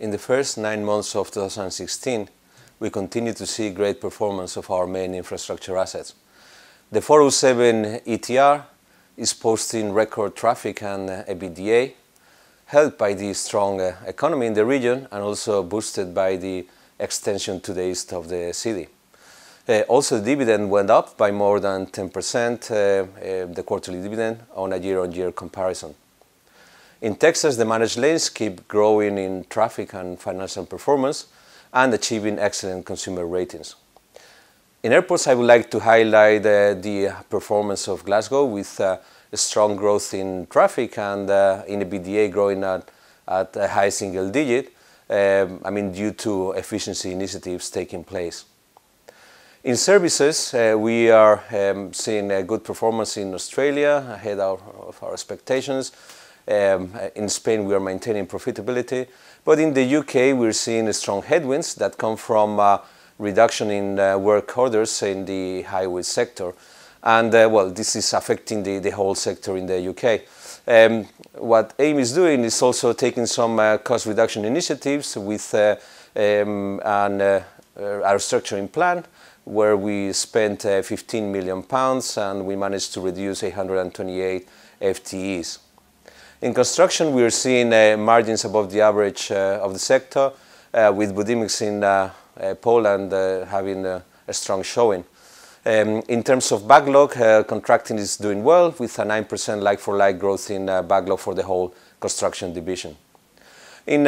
in the first nine months of 2016, we continue to see great performance of our main infrastructure assets. The 407 ETR is posting record traffic and uh, EBITDA, helped by the strong uh, economy in the region and also boosted by the extension to the east of the city. Uh, also, the dividend went up by more than 10%, the quarterly dividend, on a year-on-year comparison. In Texas, the managed lanes keep growing in traffic and financial performance and achieving excellent consumer ratings. In airports, I would like to highlight uh, the performance of Glasgow with uh, a strong growth in traffic and uh, in EBITDA growing at a high single digit, um, I mean, due to efficiency initiatives taking place. In services, we are um, seeing a good performance in Australia, ahead of our expectations. Um, in Spain, we are maintaining profitability. But in the U.K., we're seeing strong headwinds that come from a reduction in uh, work orders in the highway sector. And uh, well, this is affecting the whole sector in the U.K. Um, what Amey is doing is also taking some uh, cost reduction initiatives with um, our restructuring plan, where we spent 15 million pounds, and we managed to reduce 128 FTEs. In construction, we are seeing uh, margins above the average uh, of the sector, uh, with Budimex in Poland having a strong showing. Um, in terms of backlog, contracting is doing well, with a 9% like-for-like growth in backlog for the whole construction division. In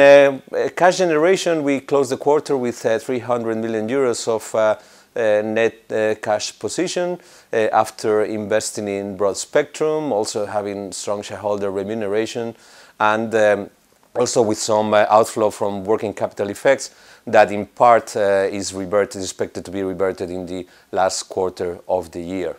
cash generation, we closed the quarter with 300 million euros of Uh, net uh, cash position uh, after investing in Broadspectrum, also having strong shareholder remuneration, and um, also with some outflow from working capital effects that in part is expected to be reverted in the last quarter of the year.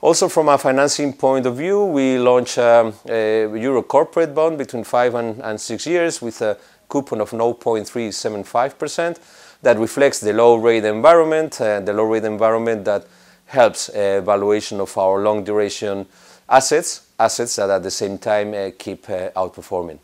Also, from a financing point of view, we launched um, a Euro corporate bond between five and six years with a coupon of 0.375% that reflects the low rate environment and the low rate environment that helps uh, valuation of our long duration assets, assets that at the same time uh, keep outperforming.